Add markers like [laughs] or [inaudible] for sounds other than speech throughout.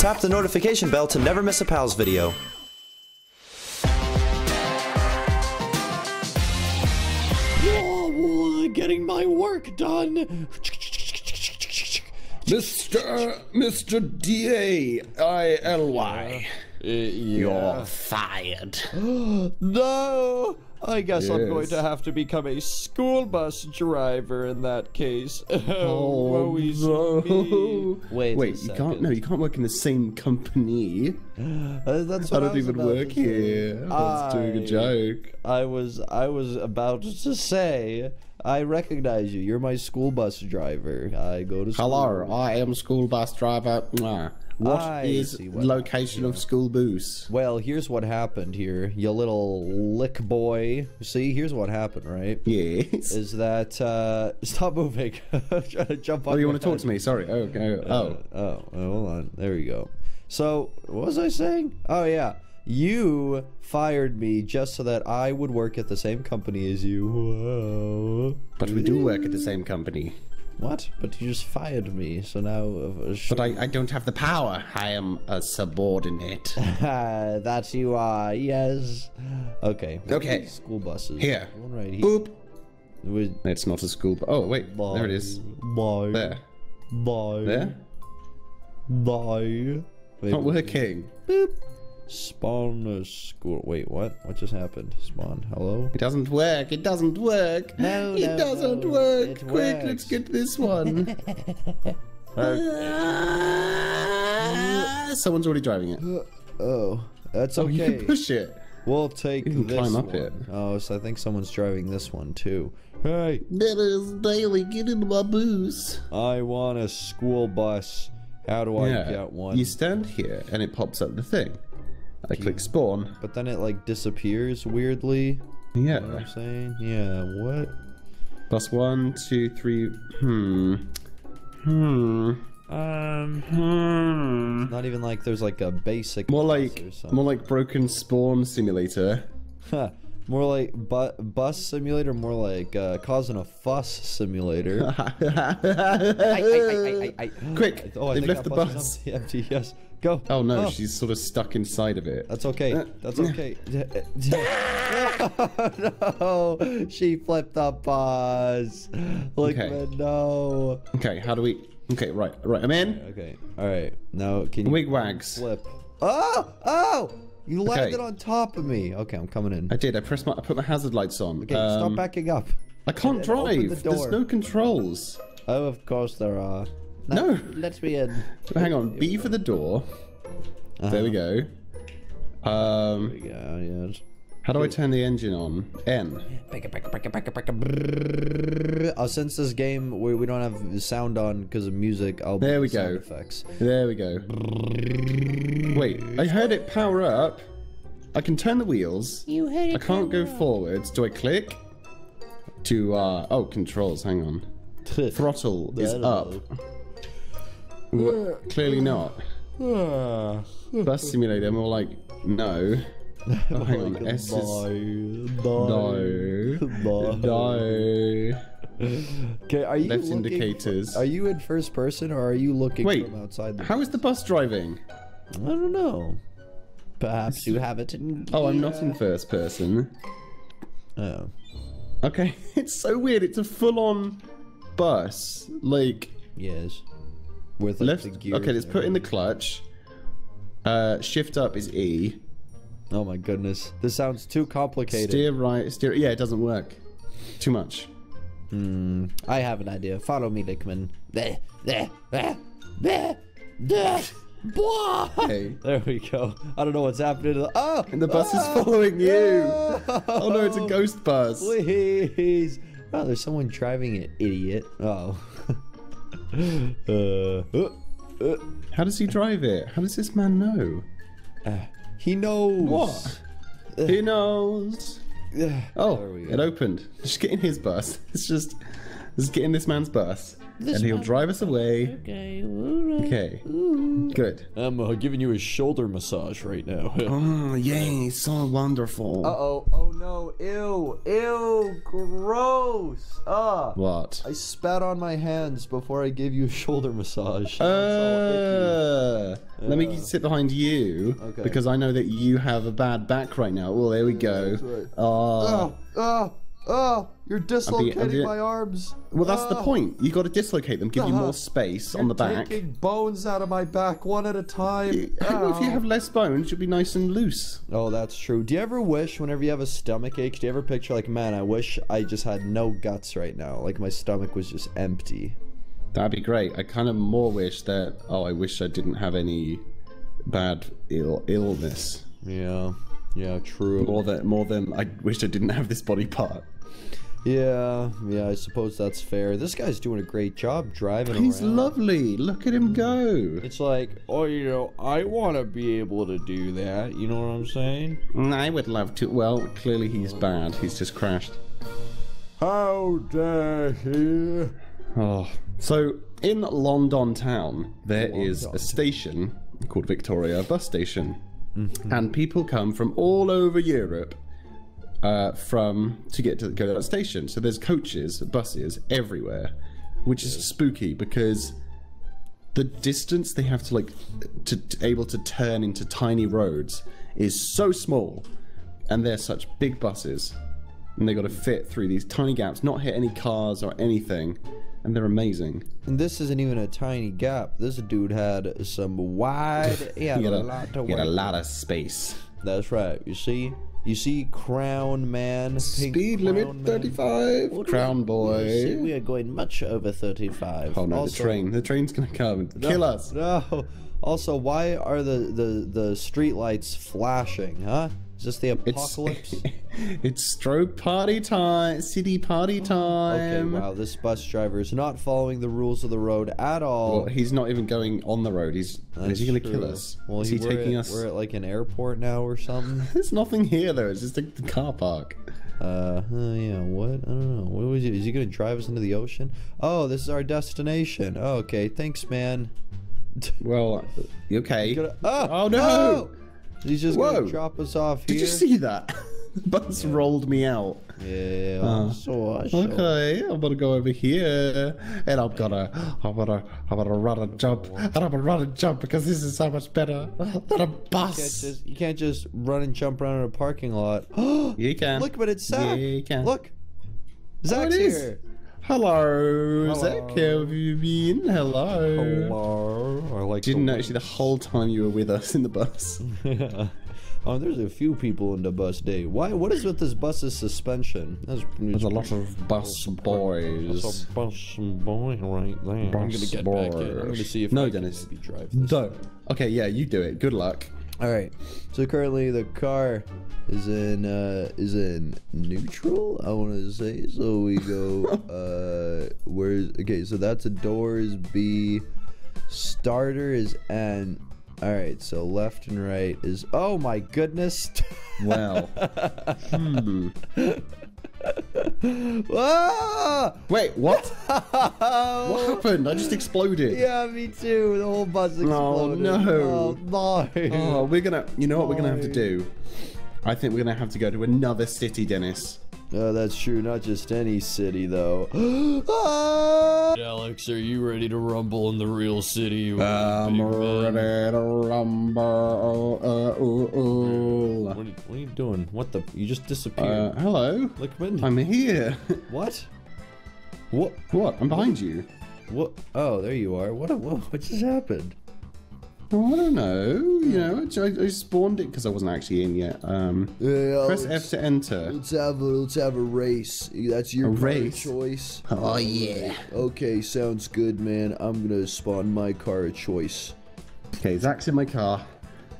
Tap the notification bell to never miss a Pals video. Oh, getting my work done. Mr. Mr. D A I L Y. Uh, you're fired. [gasps] No! I guess I'm going to have to become a school bus driver in that case. [laughs] Oh, woe is me. Wait, [laughs] Wait, a you can't. No, you can't work in the same company. Uh, [gasps] that's I what don't was even about work here. I was doing a joke. I was I was about to say I recognize you. You're my school bus driver. I go to school. Hello, I am school bus driver. What I is what location of school bus? Well, here's what happened here. You little lick boy. See, here's what happened, right? Yes. Is that uh [laughs] stop moving. [laughs] I'm trying to jump on Oh, you want to talk head. to me? Sorry. Oh, okay. Oh. Oh, oh, hold on. There we go. So, what was I saying? Oh, yeah. You fired me just so that I would work at the same company as you. Whoa. But we do work at the same company. What? But you just fired me, so now. Uh, But I, I don't have the power. I am a subordinate. [laughs] that you are, yes. Okay. Okay. School buses. Here. One right here. Boop. It's not a school. Bu- oh wait, there it is. Bye. There. Bye. There. Bye. Wait, Not working. Boop. Spawn a school. Wait, what? What just happened? Spawn. Hello? It doesn't work. It doesn't work. No, it no, doesn't no, work. it Quick, works. let's get this one. [laughs] Ah, Someone's already driving it. Oh, that's Oh, okay. you can push it. We'll take You can this climb up one. it. Oh, so I think someone's driving this one too. Hey, Denis Daily, get into my booth. I want a school bus. How do I Yeah. get one? You stand here and it pops up the thing. I click spawn. But then it like disappears weirdly. You know what Yeah. I'm saying? Yeah, what? Plus one, two, three. Hmm. Hmm. Um, Hmm. not even like there's like a basic More like or more like broken spawn simulator. Huh. More like bu- bus simulator, more like uh, causing a fuss simulator. [laughs] Quick! [gasps] oh, I they've left the bus bus. empty. [laughs] Yes, go. Oh no, she's sort of stuck inside of it. That's okay. Uh, That's okay. [laughs] no, she flipped the bus. Look, Okay. man, no. Okay, how do we? Okay, right, right. I'm in. Okay. All right. Now can you Wig wags. flip? Oh, oh! You Okay. landed on top of me. Okay, I'm coming in. I did. I pressed my. I put my hazard lights on. Okay, stop Um, backing up. I can't open the drive. There's no controls. Oh, of course there are. No. Let me in. [laughs] Hang on. B for the door. There we go. Um, Yeah, yes. how do I turn the engine on? N. Uh, since this game we, we don't have sound on because of music, I'll There we put sound go. Effects. There we go. Wait, I heard it power up. I can turn the wheels. You heard it. I can't go forwards. Do I click? To, uh, oh, controls, hang on. Throttle is up. Clearly not. Bus simulator, more like, no. [laughs] Oh, hang on. S is. No. No. Okay, are you Left looking, indicators. Are you in first person or are you looking Wait, from outside the? how is the bus driving? I don't know. Perhaps you have it in. Oh, I'm not in first person. Oh. Okay, [laughs] it's so weird. It's a full-on bus. Like Yes. With like, left. Okay, let's put in the clutch. Uh, shift up is E. Oh my goodness, this sounds too complicated. Steer right. Steer. Yeah, it doesn't work. Too much. Hmm. I have an idea. Follow me, Dickman. There, there, there, there, there. Blah. Okay. There we go. I don't know what's happening. To the, oh, And the bus is ah, following you. no. Oh no, it's a ghost bus. Please. Oh, there's someone driving it, idiot. Oh. [laughs] uh, uh, uh, How does he drive it? How does this man know? he knows. What? Who knows? Uh, Oh, There we go. it opened. Just get in his bus. It's just, just get in this man's bus, This and he'll man- drive us away. Okay, alright. Okay, good. I'm uh, giving you a shoulder massage right now. [laughs] Oh, yay, so wonderful. Uh-oh. Oh no. Ew. Ew. Gross. Ah. What? I spat on my hands before I gave you a shoulder massage. That's all icky. Uh, let me sit behind you Okay. because I know that you have a bad back right now. Well, there we go. right. Oh, oh, oh, you're dislocating being- my arms. well, that's the Ah, point. You got to dislocate them, give you Ah. more space on you're the back. Taking bones out of my back one at a time. Well, if you have less bones, you'll be nice and loose. Oh, that's true. Do you ever wish, whenever you have a stomach ache, do you ever picture like, man, I wish I just had no guts right now, like my stomach was just empty. That'd be great. I kind of more wish that. Oh, I wish I didn't have any bad ill illness. Yeah, yeah, true. More than more than I wish I didn't have this body part. Yeah, yeah, I suppose that's fair. This guy's doing a great job driving He's around. lovely. Look at him go. It's like, oh, you know, I want to be able to do that. You know what I'm saying? Mm, I would love to. Well, clearly he's bad. He's just crashed. How dare he? Oh. So in London town, there is a station called Victoria Bus Station, and people come from all over Europe uh, from to get to go to that station. So there's coaches, buses everywhere, which is spooky because the distance they have to like to, to able to turn into tiny roads is so small, and they're such big buses, and they got to fit through these tiny gaps, not hit any cars or anything, and they're amazing. And this isn't even a tiny gap. This dude had some wide. He had [laughs] You a got lot to you got a lot of space. That's right. You see, you see, Crown Man. pink Speed Crown limit Man. 35. Crown See, boy. we are going much over 35. Oh no, Also- the train. The train's gonna come and kill us. No. Also, why are the the the street lights flashing? Huh? Is this the apocalypse? [laughs] it's stroke party time, city party time. okay. Wow. This bus driver is not following the rules of the road at all. Well, he's not even going on the road. He's is he gonna kill us? Well, is he, taking at, us? We're at like an airport now or something. [laughs] There's nothing here though. It's just a the car park. Uh, uh, yeah, what? I don't know. What was he? Is he gonna drive us into the ocean? Oh, this is our destination. Oh, okay, thanks, man. [laughs] Well, you okay? Gonna- oh, Oh, no! oh! He's just Whoa. gonna drop us off here. Did you see that? [laughs] the bus rolled me out. Yeah. Uh, so, so. Okay, I'm gonna go over here, and I'm gonna, I'm gonna, I'm gonna run and jump, and I'm gonna run and jump because this is so much better than a You can't bus. just you can't just run and jump around in a parking lot. [gasps] You can. Look, but it's Zach. Yeah, you can. Look, Oh, Zach's it is. Here. Hello, Zach. How have you been? Hello. Hello. I like. Didn't know actually the whole time you were with us in the bus. [laughs] oh, there's a few people in the bus day. Why? What is with this bus's suspension? That's, There's a lot of bus boys. That's a bus boy right there. I'm gonna Bus get back in. I'm gonna see if No, I can Denis. maybe drive this. No. Okay, yeah, you do it. Good luck. All right. So currently the car is in uh is in neutral. I want to say. So we go [laughs] uh where's okay. So that's a doors B. Starter is N. All right. So left and right is. Oh my goodness. Well. [laughs] hmm. Ah! Wait, what? [laughs] What happened? I just exploded. Yeah, me too. The whole bus exploded. Oh, no. Oh no. Oh, we're gonna. You know what we're gonna have to do? I think we're gonna have to go to another city, Denis. Oh, that's true. Not just any city, though. [gasps] Ah! Alex, are you ready to rumble in the real city? I'm ready to rumble. Uh, ooh, ooh. What, are you, what are you doing? What the? You just disappeared. Uh, hello. Lickman? I'm here. what? What? what? I'm behind you. What? Oh, there you are. What? What, what just happened? Oh, I don't know. You know, I, I spawned it because I wasn't actually in yet. Um, Yeah, press F to enter. Let's have a let's have a race. That's your A race? choice. Oh yeah. Okay, sounds good, man. I'm gonna spawn my car of choice. Okay, Zach's in my car.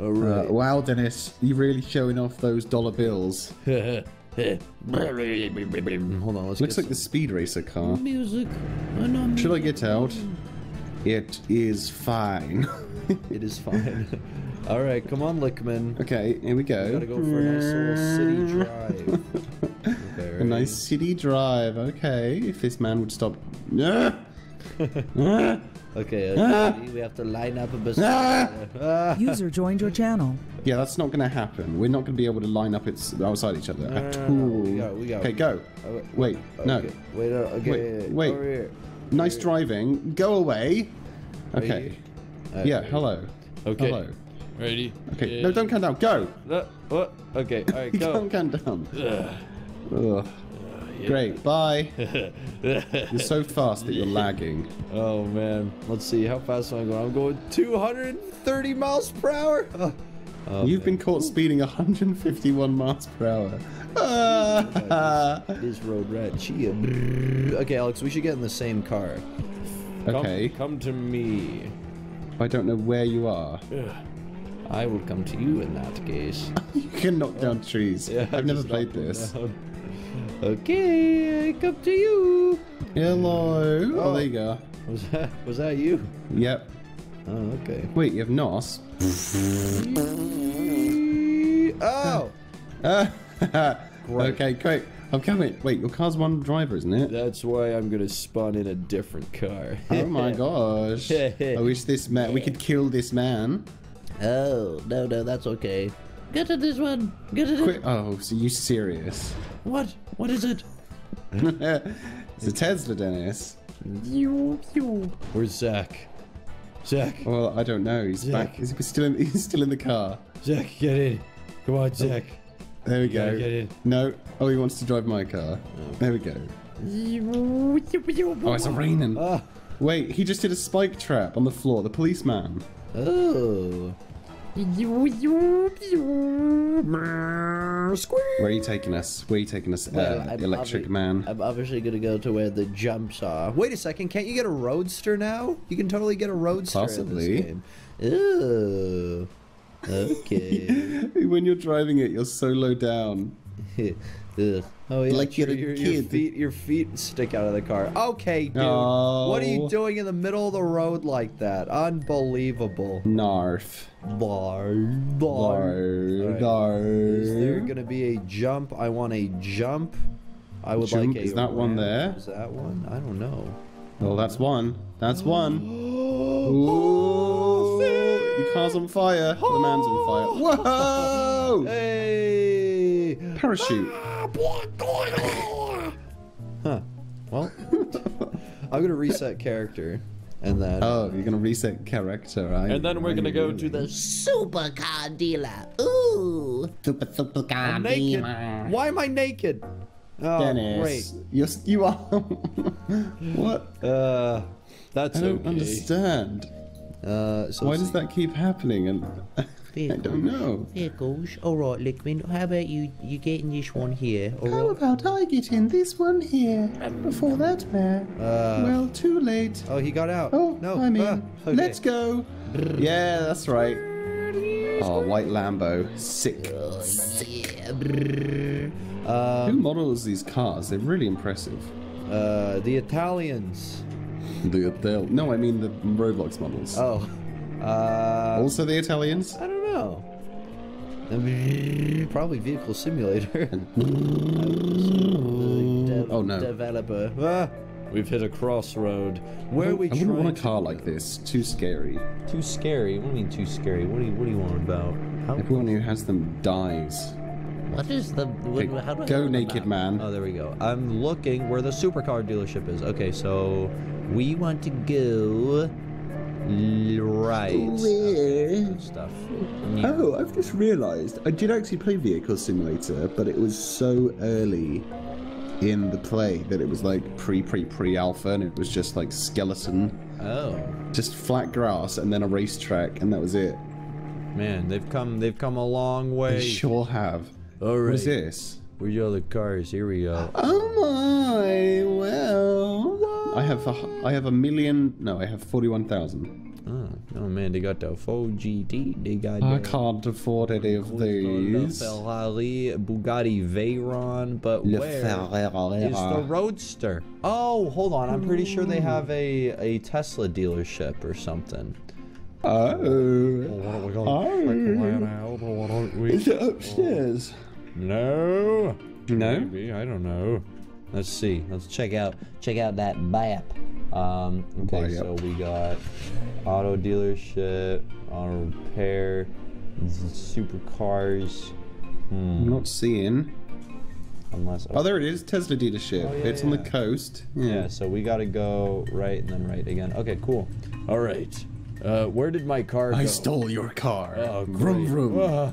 All Uh, wow, Denis, you're really showing off those dollar bills. [laughs] Hold on. Let's Looks like the speed racer car. music. Should I get out? It is fine. [laughs] It is fine. [laughs] All right, come on, Lickman. okay, here we go. Gotta go for a nice little city drive. Okay, [laughs] A ready? nice city drive. Okay, if this man would stop. Ah! Ah! Okay, uh, we have to line up a bit. Ah! Ah. User joined your channel. Yeah, that's not going to happen. We're not going to be able to line up it's outside each other at no, all. we got- we got- okay, go. Uh, Wait, no. Wait, okay, Wait, wait. Nice driving. Go away. Okay. Yeah, hello. Okay. Hello. Ready? Okay. Yeah. No, don't count down. Go. Uh, what? Okay. All right. [laughs] Go. Don't count down. Ugh. Ugh. Great. Bye. [laughs] You're so fast that you're lagging. Oh man, let's see how fast am I going? I'm going 230 miles per hour. Oh, You've been caught speeding 151 miles per hour. Ah. this road rat chia. Okay, Alex, we should get in the same car. okay. Come, come to me. I don't know where you are. I will come to you in that case. [laughs] You can knock down trees. Yeah, I've never played this. down. Okay, I come to you. Hello. Oh. Oh. there you go. Was that was that you? Yep. Oh, okay. Wait, you have NOS? Oh, [laughs] Ah, okay, great. I'm coming. Wait, your car's one driver, isn't it? that's why I'm gonna spawn in a different car. Oh my [laughs] gosh. I wish this man. We could kill this man. Oh no no that's okay. Get to this one. Get to Quick. Oh, so you serious? What? What is it? [laughs] it's a Tesla, Denis. Where's Zach? Zach, Well, I don't know. He's Zach. back. He's still in. [laughs] He's still in the car. Jack, get in. Come on, Zach. There we gotta go. get in. No. Oh, he wants to drive my car. There we go. Oh, it's raining. Ah. Wait, he just did a spike trap on the floor. The policeman. Oh. Where are you taking us? Where are you taking us, Well, uh, I'm Electric Man? I'm obviously gonna go to where the jumps are. Wait a second, can't you get a roadster now? You can totally get a roadster Possibly. in this game. Ooh. [laughs] Okay. when you're driving it, you're so low down. [laughs] Ugh. Oh yeah, Like you're a your, your feet, your feet stick out of the car. Okay, dude. Oh. What are you doing in the middle of the road like that? Unbelievable. Narf. Bar, bar. Nar. Alright. Is there gonna be a jump? I want a jump. I would Jump? like a. Is that one there? Is that one? I don't know. Well, that's one. That's one. [gasps] Oh, Ooh. Your car's on fire. The man's on fire. [laughs] Whoa! Hey! Parachute. Huh. Well, [laughs] I'm gonna reset character, and then. Oh, you're gonna reset character, right? And then we're gonna go to the Supercar dealer. Ooh. Super supercar I'm naked. dealer. Why am I naked? Oh, Denis. You're, you are. [laughs] what? Uh, that's I don't okay. understand. Uh, so Why does that keep happening? And [laughs] I don't know. Vehicles. All right, Lickman. How about you? You getting this one here? All How right. about I get in this one here before that man? Uh, well, too late. Oh, he got out. Oh, no. I mean, ah, okay. let's go. Yeah, that's right. Oh, white Lambo, sick. Yeah. brrr. Um, Who models these cars? They're really impressive. uh, the Italians. The, the no, I mean the Roblox models. Oh. Uh, Also the Italians. I know. Um, Probably vehicle simulator. [laughs] Oh, no. Developer. Ah, we've hit a crossroad. Where are we I wouldn't want a car like this. Too scary. Too scary. What do you mean too scary? What do you What do you want about? How? Everyone who has them dies. What is the? Okay, how do I go naked man. Oh, there we go. I'm looking where the supercar dealership is. Okay, so we want to go right. Stuff. Oh, I've just realised I did actually play Vehicle Simulator, but it was so early in the play that it was like pre pre pre alpha, and it was just like skeleton, Oh, just flat grass, and then a racetrack, and that was it. man, they've come. They've come a long They way. sure have. All What is right. this? Where's your other cars? Here we go. Oh my! Well, I have a, I have a million. No, I have forty-one thousand. Oh, oh man, they got the Ford GT. They got I the can't afford any of the these. Ferrari, Bugatti Veyron, but Le where is Ferrari. the Roadster? Oh, hold on. I'm pretty sure they have a a Tesla dealership or something. Oh. oh, oh. Why don't we go check? Why don't we? Is it upstairs? No. No. Maybe I don't know. Let's see. Let's check out check out that map. Um, okay, so we got auto dealership, auto repair, supercars. I'm Hmm. not seeing. Unless Oh, there it is. Tesla dealership. Oh, yeah, it's on the yeah. coast. yeah. So we gotta go right and then right again. Okay, cool. All right. Uh, where did my car go? I stole your car. Oh, vroom vroom. Ah.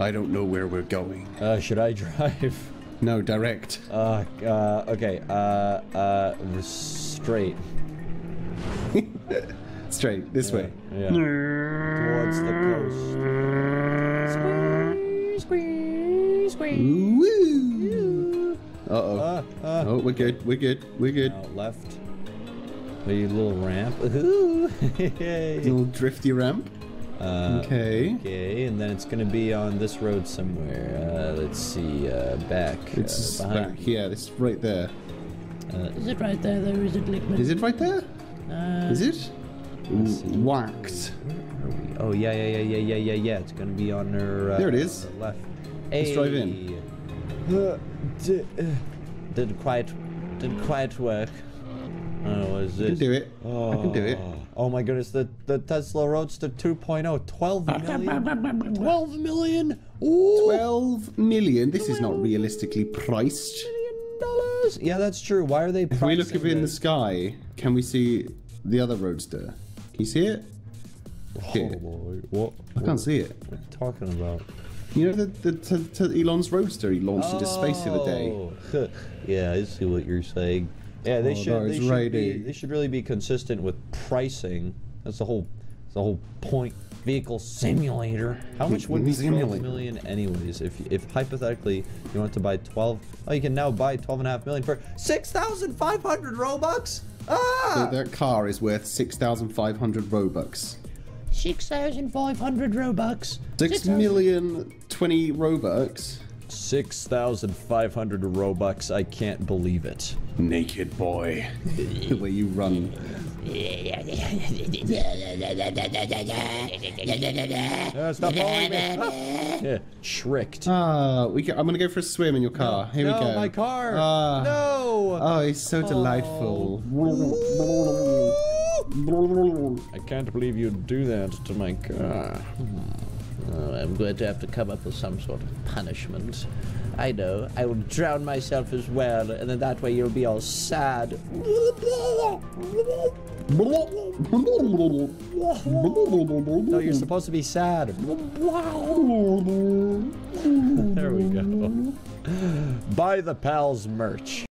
Yeah. I don't know where we're going. Uh, should I [laughs] drive? No, direct. Uh, uh, okay, uh, uh, straight. [laughs] Straight, this way. Yeah. Towards the coast. Woo! Uh-oh. Uh, uh, Oh, we're good, we're good, we're good. now left. A little ramp. [laughs] Ooh. Yay. Little drifty ramp. Uh, Okay. Okay, and then it's gonna be on this road somewhere. Uh, let's see, uh, back. It's uh, behind. back here, this right there. Is it right there though? Is it Lickman? Is it right there? Uh, Is it? Whacked. Oh yeah, yeah, yeah, yeah, yeah, yeah, yeah. It's gonna be on her. Uh, There it is. Left. Let's drive in. Uh, di- uh, didn't quite, didn't quite work. Oh, what is I can do it. I can do it. Oh, oh my goodness, the, the Tesla Roadster 2.0, 12 million? 12 million? Ooh, 12 million. This is not realistically priced. dollars? Yeah, that's true. Why are they If we look up in the sky, can we see the other roadster? Can you see it? Okay. Oh, boy. What, I can't see it. what are you talking about? You know the, the t- t- Elon's roadster he launched into space the other day. Oh, [laughs] yeah, I see what you're saying. Yeah, they Oh, should. no, They should, right be, they should really be consistent with pricing. That's the whole. That's the whole point. Vehicle simulator. How much would be 12 Simulator. anyways? If if hypothetically you want to buy 12, oh, you can now buy 12 and a half million for 6,500 robux. Ah! That- That car is worth 6,500 Robux. 6,500 Robux. Six million twenty Robux. 6,500 robux. I can't believe it. Naked boy. [laughs] the way you run. Uh, stop following me. Ah. Yeah, tricked. Ah, we ca I'm gonna go for a swim in your car. Here no, we go. No, my car. Ah. no. Oh, it's so delightful. I can't believe you'd do that to my car. Oh, I'm going to have to come up with some sort of punishment. I know. I will drown myself as well, and then that way you'll be all sad. No, you're supposed to be sad. there we go. Buy the pals merch.